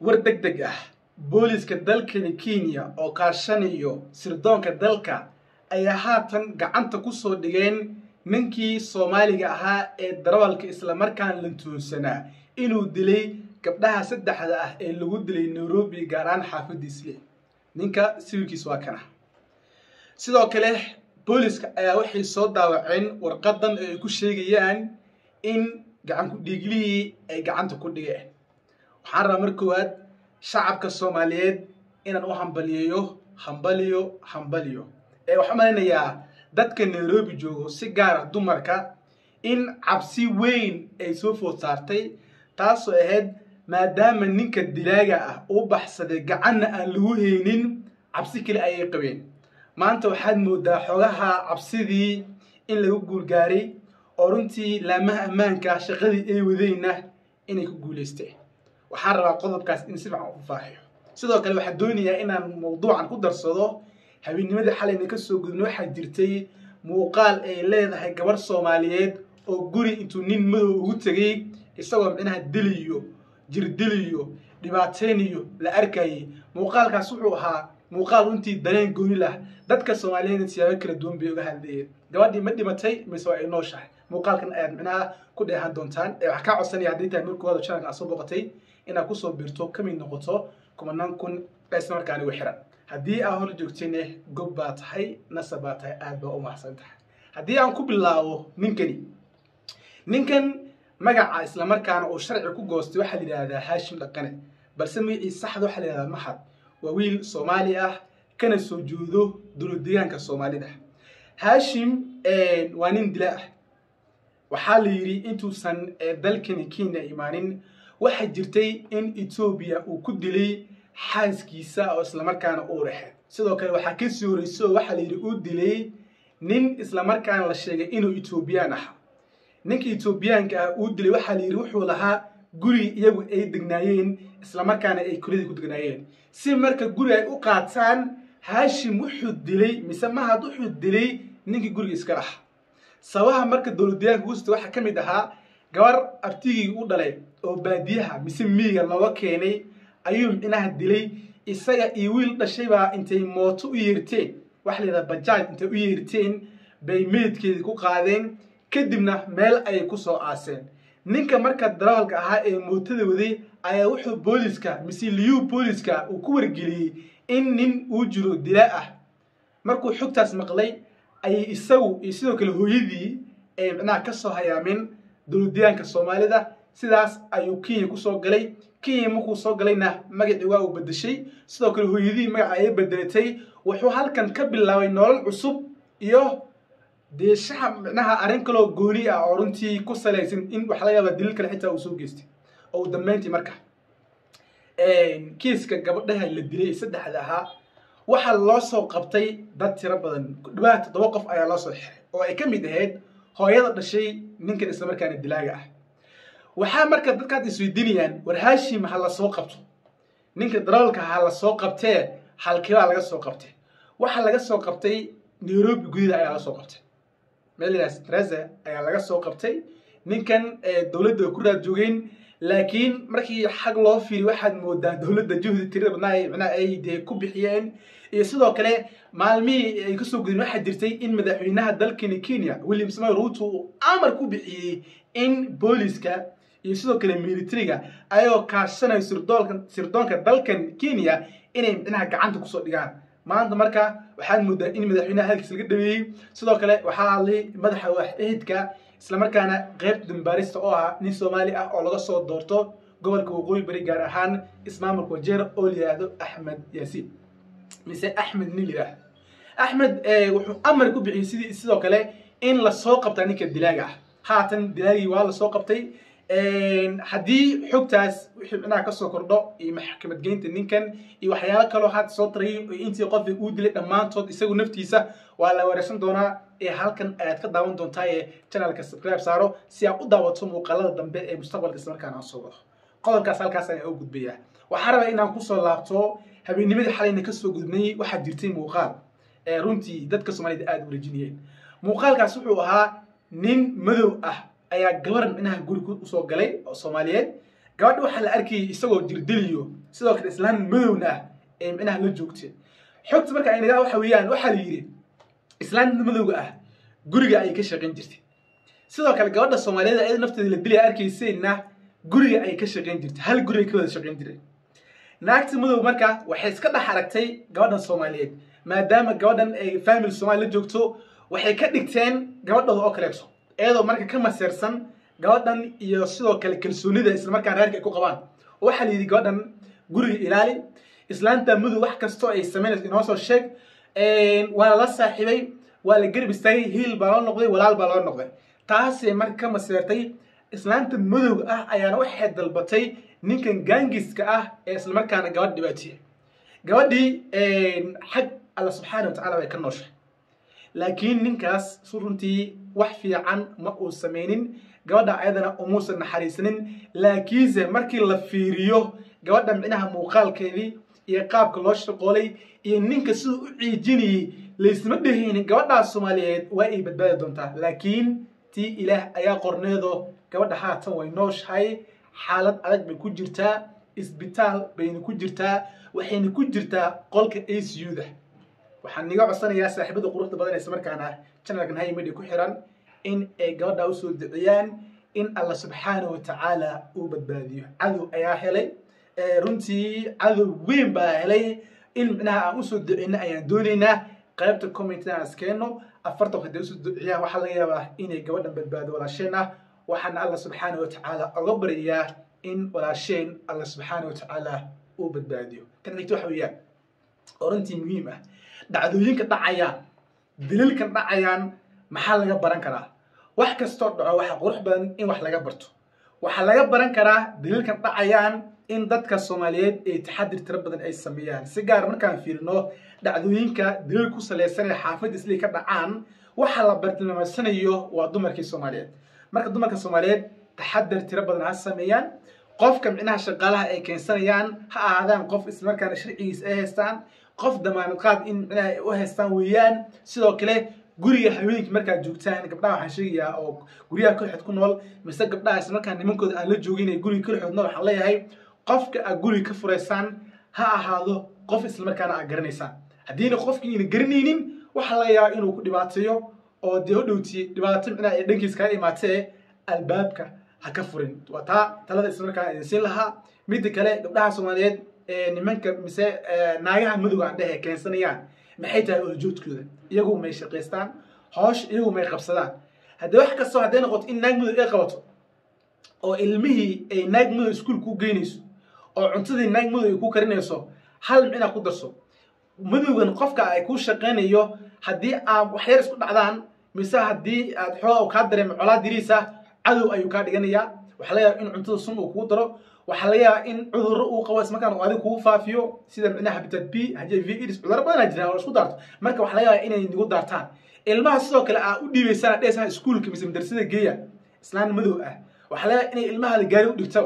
war deg deg ah booliska dalkani kenya oo kaashanayo sirdoonka dalka ayaa haatan gacanta ku soo dhigeen ninkii soomaaliga ahaa ee darawalka islamarkaan lantuunsanaa inuu dilay gabdhaha saddexda ah ee lagu dilay nairobi gaar ahaan xaafadiisle ninka sawirkiis waa kana. Sidoo kale booliska ayaa waxay soo daawaceen warqadan oo ay ku sheegayaan in gacanku dhiiglihii ay gacanta ku dhigeen waxaan rabaa mar koowaad shacabka soomaaliyeed inaan u hambaliyeeyo hambaliyo hambaliyo. Ee waxaan malaynayaa dadka nairobi joogo si gaara dumarka in cabsi weyn ay soo food saartay taasoo ahayd maadaama ninka dilaaga ah uu baxsaday gacanna aan lagu haynin cabsi kale ayay qabeen. Maanta waxaad moodaa xogaha cabsidii in lagu guulgaaray oo runtii laamaha ammaanka shaqadii ay wadayna inay ku guulaysteen waxaan rabaa qodobkaas in si fiican u faaxiyo sidoo kale waxaan doonayaa inaan mawduucan ku darsado habeenimadii xalayna ka soo gudubna waxaa jirtay muuqaal ay leedahay gabarh soomaaliyeed oo guri intuu nin madow ugu tegay isagoo micnaha diliyo jirdiliyo dhibaateyniyo la arkayay. Muuqaalkaas wuxuu ahaa muuqaal runtii dareen gooni lah dadka soomaaliyeed siyaabo kala duwan bay uga hadlayeen. Gabadhii ma dhimatay mise waa ay nooshahay? Muuqaalkan ayaad micnaha ku dheehan doontaan. Waxaa kaa codsanaya haddii tahay markooda channelka aad soo boqotay inaad ku soo biirto ka mid noqoto kumanaan kun isla markaana igu xiran. Haddii aad hor joogtayne gob baa tahay nasab baa tahay aad baa u mahadsan tahay. Haddii aan ku bilaabo ninkani ninkan magaca islamarkaana uu sharci ku goostay waxaa la yidhaahdaa haashim dhaqane. Balse magacii saxda waxaa la yidhahdaa maxad waa wiil soomaali ah kana soo jeedo dowladdeegaanka soomaalida. Haashim waa nin dila ah. Waxaa la yidhi intuusan dalkani kenya imaanin waxaa jirtay in etoobiya uu ku dilay xaaskiisa oo islamarkaana uu raxeed sidoo kale waxaa ka sii horreysay oo waxaa la yidhi uu dilay nin islamarkaana la sheegay inuu etoobiyaan ahaa ninka etoobiyaanka ah uu dilay waxaa la yidhi wuxuu lahaa guri iyagu ay degnaayeen islamarkaana ay kuladii ku degnaayeen si marka guri ay u qaataan haashim wuxuu dilay mise mahad wuxuu dilay ninkii guriga iska lahaa. Sabaha marka dowladdeegaanka gusta waxaa ka mid ahaa gabar abtigii u dhalay oo baadiyaha mise miyiga looga keenay ayuu micnaha dilay isaga iyo wiil dhashay baa intay mooto u yeerteen. Waxa la yidhaha bajaaj intay u yeerteen bay meydkeedii ku qaadeen. Kadibna meel ayay ku soo aaseen. Ninka marka darawalka ahaa ee mootada waday ayaa wuxuu booliska mise liyu booliska uu ku wargeliyey in nin uu jiro dila ah. Markuu xogtaas maqlay ayay isagu iyo sidoo kale hooyadii ay micnaha ka soo hayaameen dowladdeegaanka soomaalida sidaas ayuu kenya ku soo galay. Kenya markuu soo galayna? Magacii waa uu bedeshay sidoo kale hooyadii magaca ayay bedelatay wuxuu halkan ka bilaabay nolol cusub iyo dee shacab micnaha arrin kaloo gooni ah oo runtii ku salaysan in wax laga yaaba daliil kale xitaa uu soo geystay. Oo u dambeyntii marka kiiska gabadhaha la dilay saddexda ahaa waxaa loo soo qabtay dad tiro badan. Dhawaad toddoba qof ayaa loo soo xiray oo ay ka mid ahayd hooyada dhashay ninkan islamarkaana dilaaga ah waxaa marka dadkaad isweydiinayaan war haashim ha la soo qabto. Ninka darawalka ha la soo qabtee halkibaa laga soo qabtay waxaa laga soo qabtay nairobi gudida ayaa laga soo qabtay melias treze ayaa laga soo qabtay. Ninkan dowladda ay ku raad joogeen laakiin markii xag loo fiiriy waxaad moodaa dowladda juhdi tirada badnaa micnaha ay dee ku bixiyeen. Iyo sidoo kale maalmihii ay ka soo gudeen waxaa jirtay in madaxweynaha dalkani kenya william samoy ruuto uu amar ku bixiyey in booliska iyo sidoo kale militariga ayagoo kaashanayo sirdoonka dalkan kenya inay micnaha gacanta ku soo dhigaan. Maanta marka waxaad moodaa in madaxweynaha halkiis laga dhaweeyey sidoo kale waxaa hadlay madaxa waaxidka islamarkaana qaybta dambaarista oo ah nin soomaali ah oo laga soo doorto gobolka waqooyi bari gaar ahaan ismaamulka wajeer oo la yidhaahdo axmed yaasiin. Mise axmed nin yidhaahdo axmed wuxuu amar ku bixiyey sidii sidoo kale in la soo qabtaa ninka dilaaga ah. Haatan dilaagii waa la soo qabtay haddii xogtaas micnaha ka soo kordho iyo maxkamad geynta ninkan iyo waxyaalo kaloo hadda soo tarayay intii qofka uu dilay dhammaantood isagu naftiisa waa la wareersan doonaa ee halkan ayaad ka daawan doontaa ee channelka subscribe saaro si aad u daawato muuqaalada dambe ee mustaqbalka islamarkaana aan soo wado. Qodobkaas halkaas ayaan u gudbayaa waxaan rabaa inaan ku soo laabto habeennimadii xalayna ka soo gudbnay waxaa jirtay muuqaal. Ee runtii dadka soomaalida aada u rajinayeen muuqaalkaas wuxuu ahaa nin madow ah ayaa gabar micnaha guriga u soo galay oo soomaaliyeed. Gabadha waxaa la arkayay isagoo jirdiliyo sidoo kale islaan madowna ah ee micnaha la joogtay. Xogta marka ay nagaa waxa weeyaan waxaa la yidhi islaanta madowga ah guriga ayay ka shaqayn jirtay. Sidoo kale gabadha soomaaliyeed ayada nafteeda la dilaya arkaysayna guriga ayay ka shaqayn jirtay. Hal guriga ka wada shaqayn jireen naagta madow marka waxay iska dhex aragtay gabadhan soomaaliyeed maadaama gabadhan ay family soomaali la joogto waxay ka dhigteen gabadhooda oo kaleeto iyadoo marka ka maseersan gabadhan iyo sidoo kale kalsoonida islamarkaan reerka ay ku qabaan. Waxaa la yidhi gabadhan guriga ilaali islaanta madow wax kastoo ay samaynayso inoo soo sheeg waa la saaxiibay waa la garab istaagay hiil baa loo noqday walaal baa loo noqday. Taasay marka ka maseertay islaanta madowga ah ayaana waxay dalbatay ninkan gaangiska ah ee islamarkaana gabadh dhibaatiya gabadhii xag alla subxaana wa tacala bay ka nooshay laakiin ninkaas su runtii wax fiican ma uu samaynin gabadha ayadana umuusan naxariisanin. Laakiinse markii la fiiriyo gabadha micnaha muuqaalkeedii iyo qaabka loo shaqoolay iyo ninka siduu u ciijinayey laysma dhehaynin gabadhaas soomaaliyeed waa ay badbaadi doontaa. Laakiin tii ilaah ayaa qorneedo gabadha haatan way nooshahay xaalad adag bay ku jirtaa isbitaal bayna ku jirtaa waxayna ku jirtaa qolka a c u da waxaan niga codsanayaa saaxiibada quruxda badan isla markaana channelkan hay media ku xiran in ay gabadha u soo duciyaan in alla subxaana wa tacaala uu badbaadiyo. Cadow ayaa helay runtii cadow weyn baa helay. In micnaha aan u soo duceyno ayaan doonaynaa. Qaybta commentina aan iskeeno afartan hadday u soo duciyaan waxaa laga yaabaa inay gabadhan badbaado walaasheen ah waxaana alla subxaana wa tacaala oga baryayaa in walaasheen alla subxaana wa tacaala uu badbaadiyo. Tan xigta waxa weeyaan. Oo runtii muhiim ah dhacdooyinka dhacayaan daliilkan dhacayaan maxaa laga baran karaa? Wax kastoo dhaco waxaa qurux badan in wax laga barto. Waxaa laga baran karaa daliilkan dhacayaan in dadka soomaaliyeed ay taxadir tiro badan ay sameeyaan. Si gaar markaan fiirino dhacdooyinka daliil ku salaysanaya xaafadda islay ka dhacaan waxa la bartilmaameysanayo waa dumarkii soomaaliyeed. Marka dumarka soomaaliyeed taxadar tiro badan ha sameeyaan qofka micnaha shaqaalaha ay keensanayaan ha ahaadaan qof islamarkaana sharcigiisa ay haystaan qof damaanad qaad in micnaha u haystaan weeyaan. Sidoo kale guriga haweenkii markaad joogtaan gabdhaha waxaan sheegayaa oo guryaha kalixood ku nool mise gabdhaha islamarkaa nimankooda aan la joogin ee guriga kalixood nool waxaan leeyahay qofka aad guriga ka furaysaan ha ahaado qof islamarkaana aad garanaysaan. Haddiina qofkii ina garanaynin waxaa laga yaabaa inuu ku dhibaateeyo oo dee u dhowti dhibaato micnaha ee dhankiis kaga imaatee albaabka ha ka furin. Waa taa talada islamarkaana idin siin lahaa. Midda kale gabdhaha soomaaliyeed ee nimanka mise naagaha madowga aan dhehe keensanayaan maxay tahay olajoodkooda iyagu may shaqaystaan hoosh iyagu may qabsadaan. Haddii wax kastoo hadday noqoto in naag madow ay qabato oo ilmihii ay naag madow iskuul ku geynayso oo cuntadii naag madow ay ku karinayso hal micnaa ku darso. Madowgan qofka ay ku shaqaynayo haddii aad waxyar isku dhacdaan mise haddii aad xoogaa kaa dareemo colaa diriisa cadow ayuu kaa dhiganayaa waxaa laga yaaba in cuntada sun uu kugu daro waxaa laga yaabaa in cudurro uu qabo ismarkaan uu adiga kugu faafiyo sida micnaha habitat b haddii v ids cudurro badanaa jiraan oo isku daarto marka waxaa laga yaabaa inay nagu daartaan ilmaha sidoo kale aa u dhiibaysaan adheesaan iskuulka mise madrasada geeya islaan madow ah. Waxaa laga yaabaa inay ilmahaada gaari u dhigto.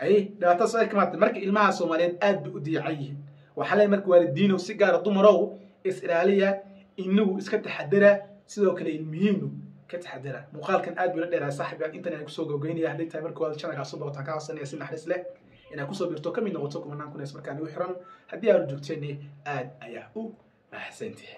Haye dhibaatada soo kamaata marka ilmaha soomaaliyeed aad bay u diyacan yihiin waxaa leeyahay marka waalidiinow si gaara dumarow is ilaaliya inagu iska taxadara sidoo kale ilmihiinu ka taxadara muuqaalkan aad buu la dheeraa saaxib aan intan ku soo gowgeynaya hadday tahay marka waad channelka boqotaan ka hoosanaya si naxariis leh inaad ku soo birto ka mid noqoto kumanaan kunees markaan igu xiran. Haddii aanu joogteeni aad ayaa u mahadsantihi